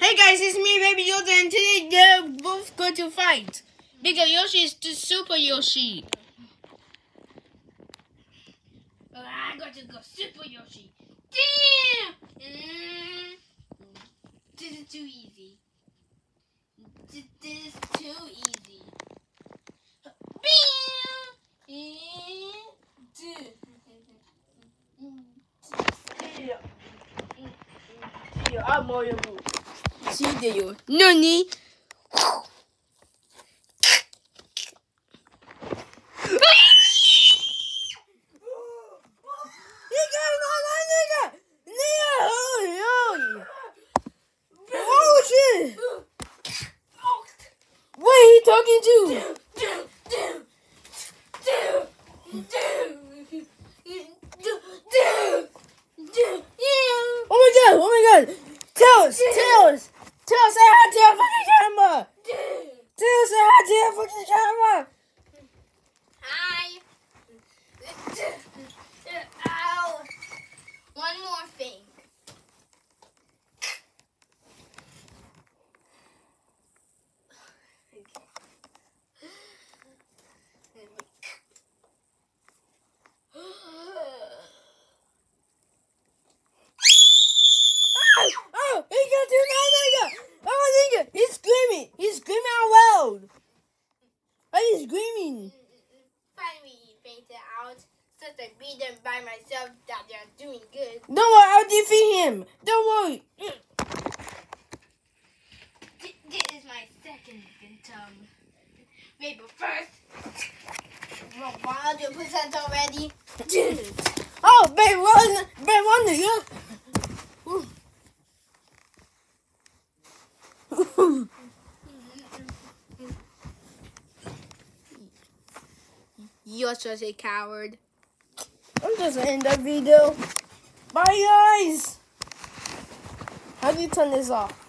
Hey guys, it's me, Baby Yoda, and today they're both going to fight. Because Yoshi is the Super Yoshi. I got to go Super Yoshi. Damn! Mm. This is too easy. This is too easy. Yeah, I'm Mario Boo. See you. Nani? Oh shit! What are he talking to? God! Tails! Tails! Tails, say hi to the fucking camera! Tails, say hi to the fucking camera! Hi. Ow. One more thing. Oh! Oh! He got to my nigga! Oh nigga! He's screaming! He's screaming out loud! Oh, he's screaming! Finally faded out. Since I beat them by myself, that they're doing good. Don't worry, I'll defeat him! Don't worry! Th- This is my second victim. Wait, but first, well, 100% already. Oh, babe, run! Babe, run, nigga! You're such a coward. I'm just gonna end that video. Bye, guys! How do you turn this off?